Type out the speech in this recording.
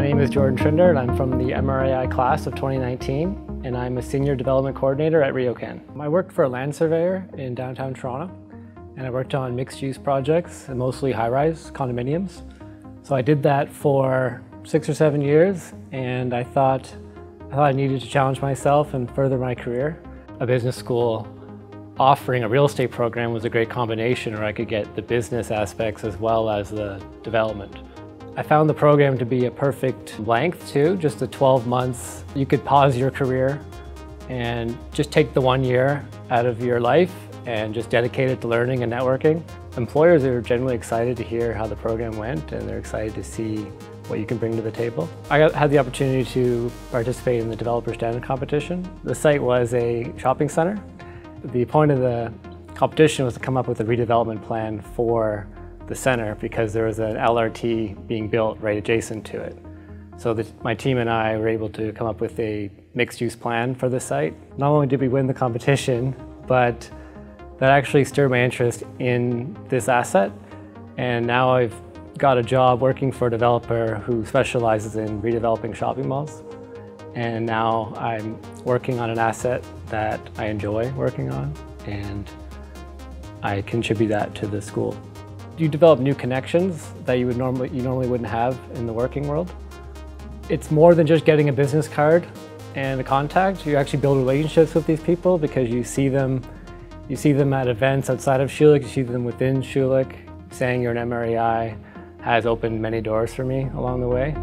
name is Jordan Trinder and I'm from the MREI class of 2019 and I'm a Senior Development Coordinator at RioCan. I worked for a land surveyor in downtown Toronto and I worked on mixed-use projects, mostly high-rise condominiums. So I did that for six or seven years and I thought, I thought I needed to challenge myself and further my career. A business school offering a real estate program was a great combination where I could get the business aspects as well as the development. I found the program to be a perfect length too, just the 12 months. You could pause your career and just take the one year out of your life and just dedicate it to learning and networking. Employers are generally excited to hear how the program went and they're excited to see what you can bring to the table. I had the opportunity to participate in the developer standard competition. The site was a shopping center. The point of the competition was to come up with a redevelopment plan for the center because there was an LRT being built right adjacent to it. So the, my team and I were able to come up with a mixed-use plan for the site. Not only did we win the competition, but that actually stirred my interest in this asset. And now I've got a job working for a developer who specializes in redeveloping shopping malls. And now I'm working on an asset that I enjoy working on, and I contribute that to the school you develop new connections that you would normally you normally wouldn't have in the working world. It's more than just getting a business card and a contact. You actually build relationships with these people because you see them you see them at events outside of Schulich, you see them within Schulich. Saying you're an MREI has opened many doors for me along the way.